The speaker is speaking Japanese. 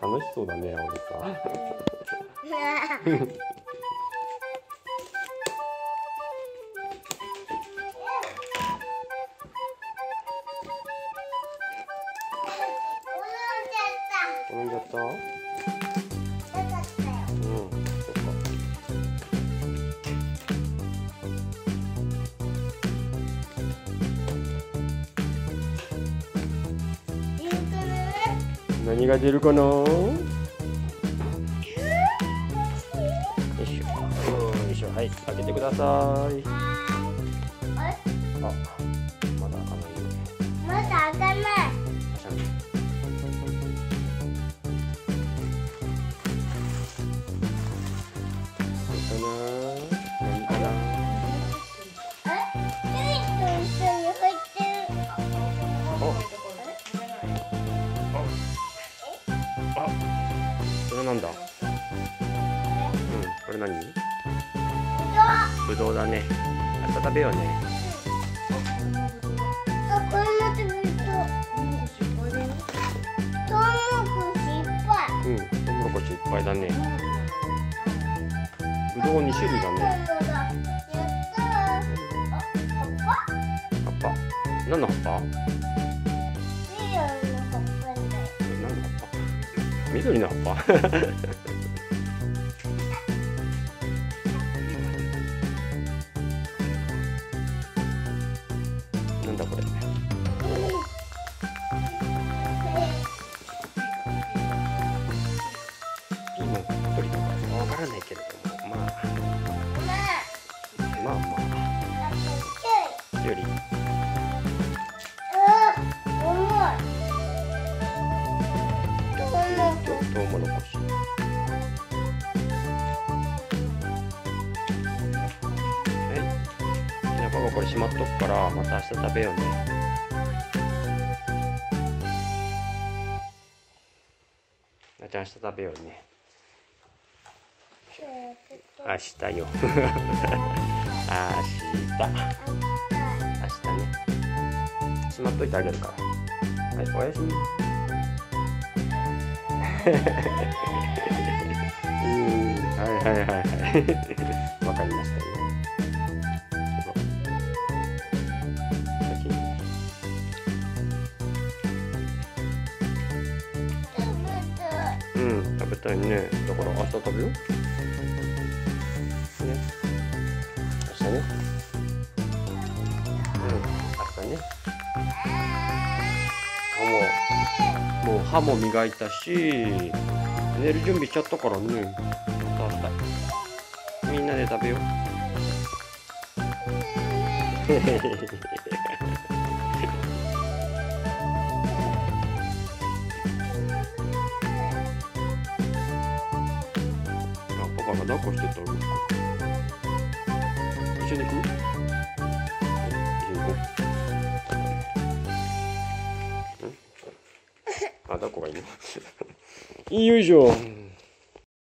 楽しそうだね、おじさん。転んじゃった？何が出るかな？よいしょ。よいしょ、はい、開けてください。あ、まだ開かないね。まだ開かない。かな。何これ何？ぶどうだね。明日食べようね。あ、これも食べると。トウモロコシいっぱい。うん、トウモロコシいっぱいだね。ぶどう二種類だね。葉っぱ？何の葉っぱ？緑の葉っぱ。なんだこれ。ピーマンたっぷりとかわからないけれども、トウモロコシ。はい。じゃあパパこれしまっとくからまた明日食べようね。あじゃあ明日食べようね。明日よ。明日。明日ね。しまっといてあげるから。はい、おやすみ。うん、はいはいはいはい。わかりましたよ。うん、食べたいね。だから明日食べよう。歯も、もう歯も磨いたし、寝る準備しちゃったからね。みんなで食べよう。あ、パパが抱っこしてってあげるか。一緒に行く？あ、抱っこがいいね。いいよいしょ。